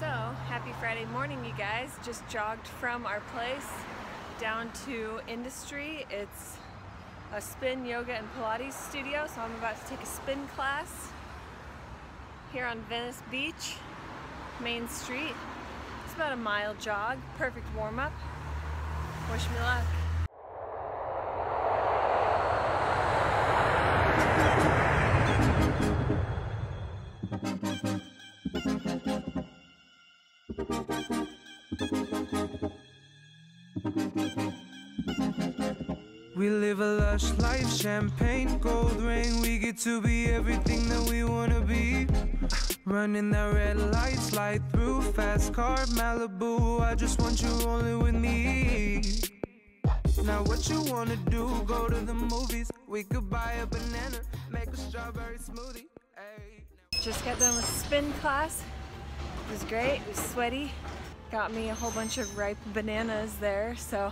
So, happy Friday morning, you guys. Just jogged from our place down to Industry. It's a spin, yoga, and Pilates studio, so I'm about to take a spin class here on Venice Beach, Main Street. It's about a mile jog, perfect warm up. Wish me luck. We live a lush life, champagne, gold rain. We get to be everything that we wanna be. Running that red light, slide through, fast car, Malibu. I just want you rolling with me. Now, what you wanna do? Go to the movies. We could buy a banana, make a strawberry smoothie. Ay. Just got done with spin class. It was great, it was sweaty. Got me a whole bunch of ripe bananas there, so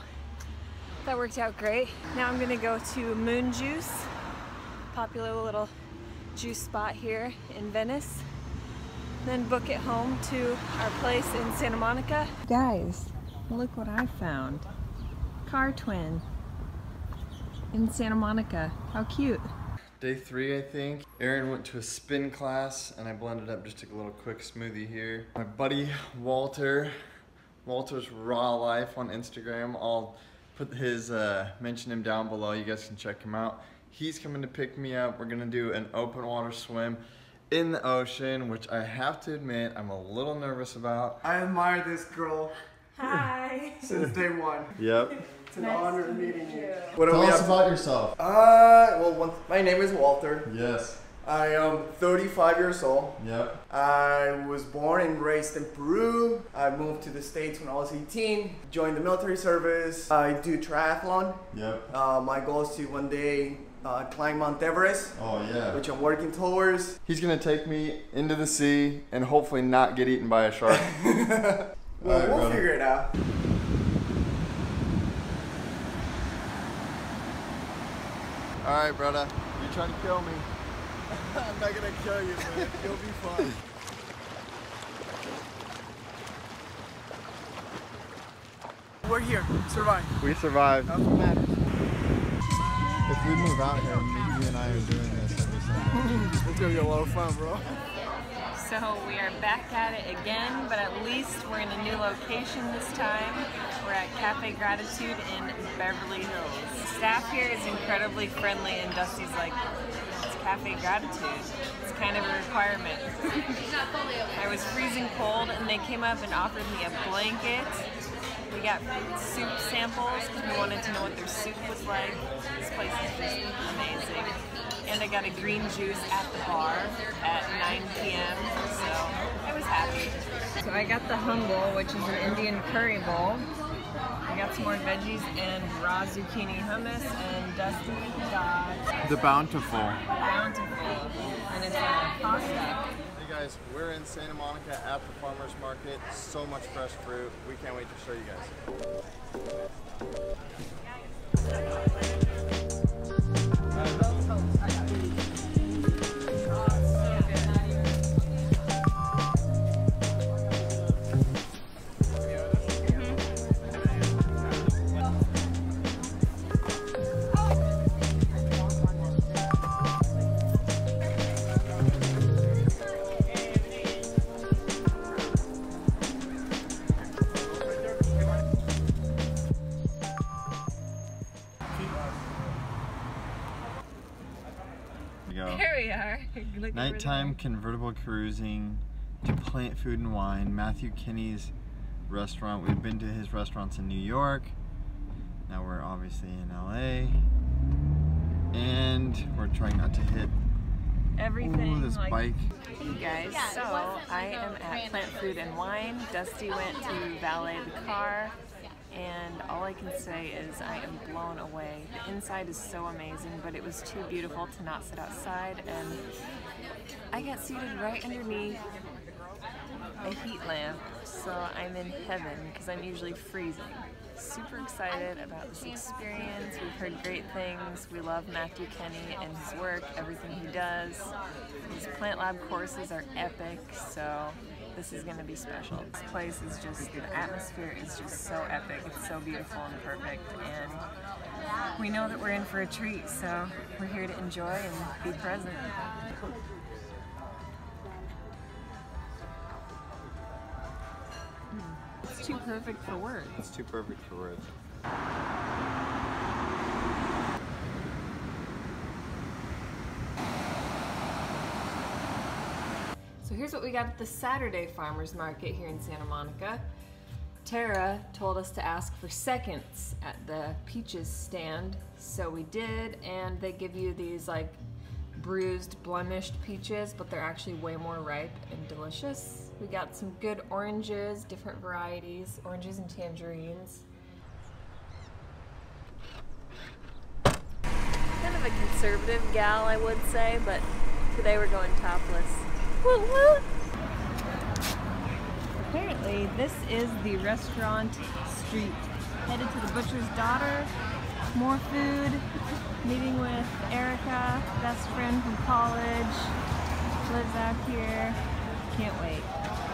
that worked out great. Now I'm gonna go to Moon Juice, popular little juice spot here in Venice. Then book it home to our place in Santa Monica. Guys, look what I found. Car twin in Santa Monica. How cute. Day three, I think. Erin went to a spin class and I blended up just a little quick smoothie here. My buddy Walter, Walter's Raw Life on Instagram. I'll put his, uh, mention him down below. You guys can check him out. He's coming to pick me up. We're gonna do an open water swim in the ocean, which I have to admit I'm a little nervous about. I admire this girl Hi. since day one. Yep. It's an honor meeting you. What do Tell us about yourself. Uh, well, one, my name is Walter. Yes. I am 35 years old. Yep. I was born and raised in Peru. I moved to the States when I was 18. Joined the military service. I do triathlon. Yep. Uh, my goal is to one day uh, climb Mount Everest, Oh yeah. which I'm working towards. He's gonna take me into the sea and hopefully not get eaten by a shark. Well, Alright, we'll brother. figure it out. All right, brother. You're trying to kill me? I'm not gonna kill you, man. You'll be fine. We're here. Survive. We survived. That's what matters. If we move out here, maybe you and I are doing this every Sunday. It's gonna be a lot of fun, bro. So we are back at it again, but at least we're in a new location this time. We're at Cafe Gratitude in Beverly Hills. The staff here is incredibly friendly and Dusty's like, it's Cafe Gratitude. It's kind of a requirement. I was freezing cold and they came up and offered me a blanket. We got soup samples because we wanted to know what their soup was like. This place is just amazing. And I got a green juice at the bar at 9 p.m. So I was happy. So I got the humble, which is an Indian curry bowl. I got some more veggies and raw zucchini hummus and Dusty got The Bountiful. bountiful. And it's a pasta. Hey guys, we're in Santa Monica at the farmers market. So much fresh fruit. We can't wait to show you guys. Are. Looking for the- Nighttime convertible cruising to Plant Food and Wine, Matthew Kenney's restaurant. We've been to his restaurants in New York. Now we're obviously in LA. And we're trying not to hit everything. ooh, this like, bike. Hey guys, so I am at Plant Food and Wine. Dusty went to valet the car, and all I can say is I am blown away. The inside is so amazing, but it was too beautiful to not sit outside, and I got seated right underneath a heat lamp, so I'm in heaven because I'm usually freezing. Super excited about this experience. We've heard great things. We love Matthew Kenney and his work, everything he does. His PlantLab courses are epic, so this is gonna be special. This place is just, the atmosphere is just so epic. It's so beautiful and perfect. And we know that we're in for a treat, so we're here to enjoy and be present. Hmm. It's too perfect for words. It's too perfect for words. Here's what we got at the Saturday Farmers Market here in Santa Monica. Tara told us to ask for seconds at the peaches stand, so we did, and they give you these like bruised, blemished peaches, but they're actually way more ripe and delicious. We got some good oranges, different varieties, oranges and tangerines. Kind of a conservative gal, I would say, but today we're going topless. Woo woo! Apparently, this is the restaurant street. Headed to the butcher's daughter, more food, meeting with Erica, best friend from college, lives out here. Can't wait.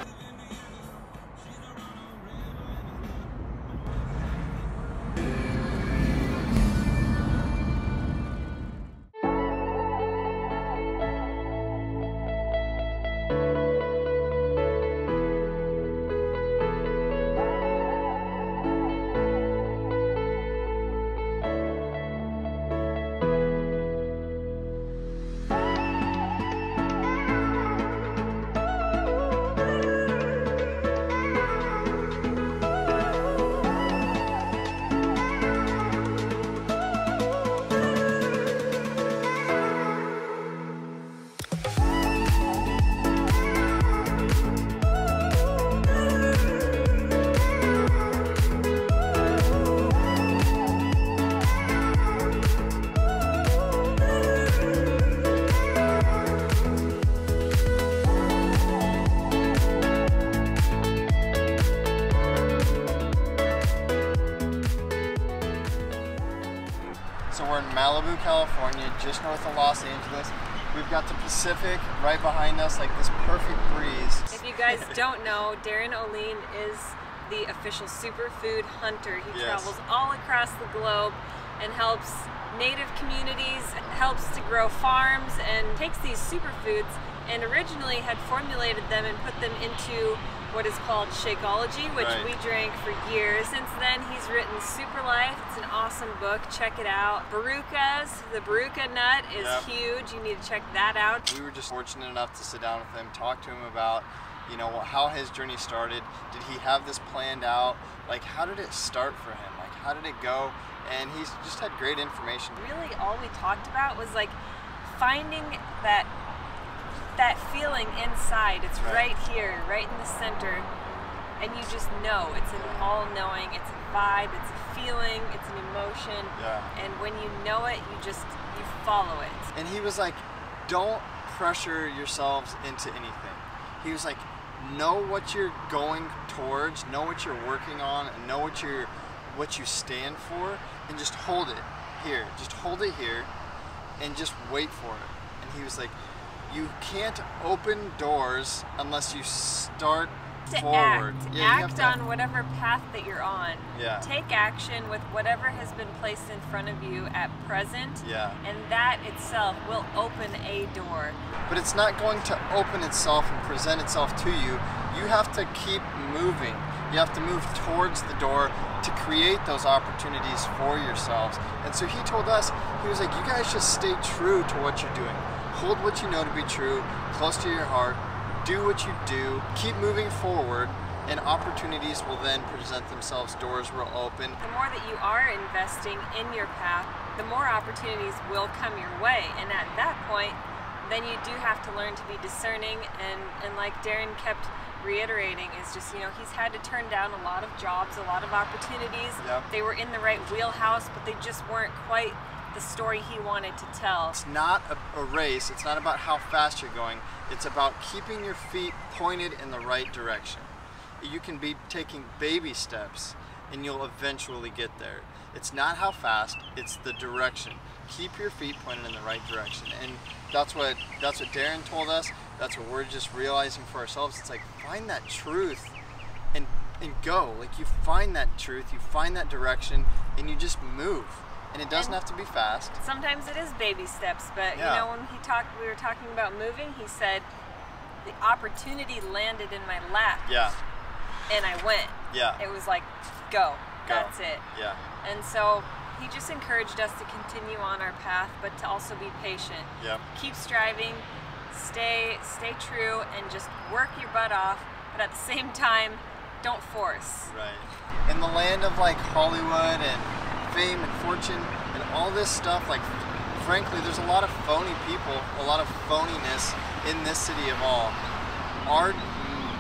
We're in Malibu, California, just north of Los Angeles. We've got the Pacific right behind us, like this perfect breeze. If you guys don't know, Darin Olien is the official superfood hunter. He Yes. travels all across the globe and helps native communities, helps to grow farms, and takes these superfoods and originally had formulated them and put them into what is called Shakeology, which Right. we drank for years. Since then, he's written Super Life. It's an awesome book. Check it out. Barukas, the Baruka nut is Yep. huge. You need to check that out. We were just fortunate enough to sit down with him, talk to him about, you know, how his journey started. Did he have this planned out? Like, how did it start for him? Like, how did it go? And he's just had great information. really all we talked about was like finding that that feeling inside it's Right. right, here right in the center and you just know it's an all-knowing it's a vibe it's a feeling it's an emotion Yeah. and when you know it you just you follow it And he was like, don't pressure yourselves into anything. He was like, know what you're going towards, know what you're working on, and know what you're what you stand for, and just hold it here. Just hold it here and just wait for it. And he was like, you can't open doors unless you start to forward. act Yeah, act on whatever path that you're on Yeah. take action with whatever has been placed in front of you at present Yeah. and that itself will open a door but it's not going to open itself and present itself to you. You have to keep moving. You have to move towards the door to create those opportunities for yourselves. And so he told us, he was like, you guys just stay true to what you're doing. Hold what you know to be true, close to your heart. Do what you do. Keep moving forward, and opportunities will then present themselves. Doors will open. the more that you are investing in your path, the more opportunities will come your way. And at that point, then you do have to learn to be discerning. And, and like Darin kept reiterating, is just, you know, he's had to turn down a lot of jobs, a lot of opportunities. Yep. They were in the right wheelhouse, but they just weren't quite the story he wanted to tell. It's not a, a race. It's not about how fast you're going. It's about keeping your feet pointed in the right direction. You can be taking baby steps and you'll eventually get there. It's not how fast, it's the direction. Keep your feet pointed in the right direction. And that's what that's what Darin told us. that's what we're just realizing for ourselves. It's like find that truth and and go. Like you find that truth, you find that direction, and you just move. And it doesn't And- have to be fast. Sometimes it is baby steps, but Yeah. you know when he talked, we were talking about moving. He said the opportunity landed in my lap, Yeah, and I went. yeah, It was like, go. Go. That's it. yeah, And so he just encouraged us to continue on our path, but to also be patient. yeah, Keep striving, stay stay true, and just work your butt off. But at the same time, don't force. right. In the land of like Hollywood and fame and fortune and all this stuff, like frankly, there's a lot of phony people, a lot of phoniness in this city of all. Our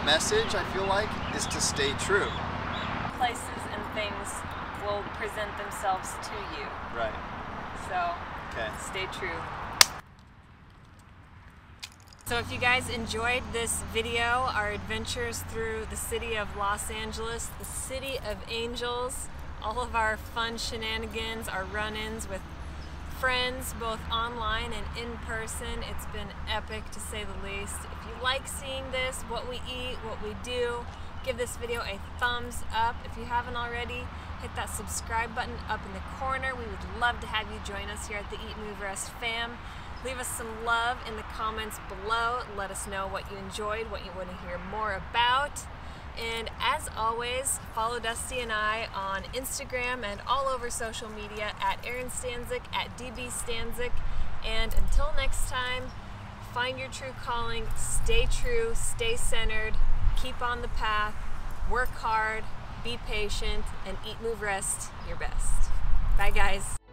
message, I feel like, is to stay true. Places and things will present themselves to you. Right. So Okay. stay true. So if you guys enjoyed this video, our adventures through the city of Los Angeles, the city of angels, all of our fun shenanigans, our run-ins with friends, both online and in person, it's been epic to say the least. If you like seeing this, what we eat, what we do, give this video a thumbs up. If you haven't already, hit that subscribe button up in the corner. We would love to have you join us here at the Eat Move Rest fam. Leave us some love in the comments below. Let us know what you enjoyed, what you want to hear more about. And as always, follow Dusty and I on Instagram and all over social media at Erin Stanczyk, at DB Stanczyk. And until next time, find your true calling, stay true, stay centered, keep on the path, work hard, be patient, and eat, move, rest your best. Bye, guys.